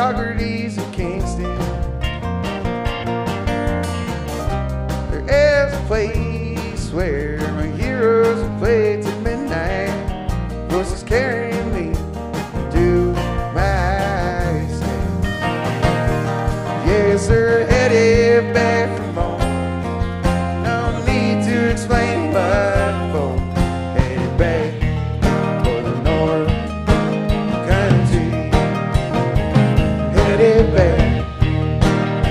Socrates and Kingston. There is a place where my heroes play till midnight. Voices carrying me to my sleep. Yes, there is.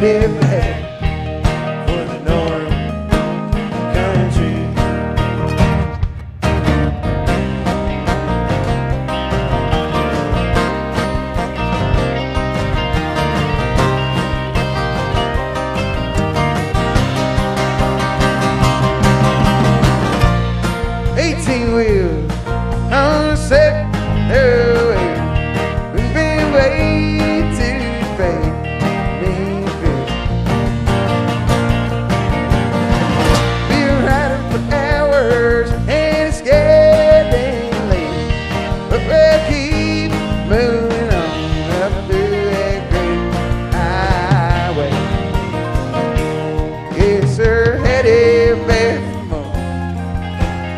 for the north country. Eighteen wheels on the.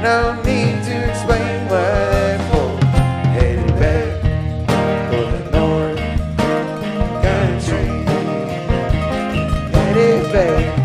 No need to explain why they're full. Heading back for the north country. Headed back.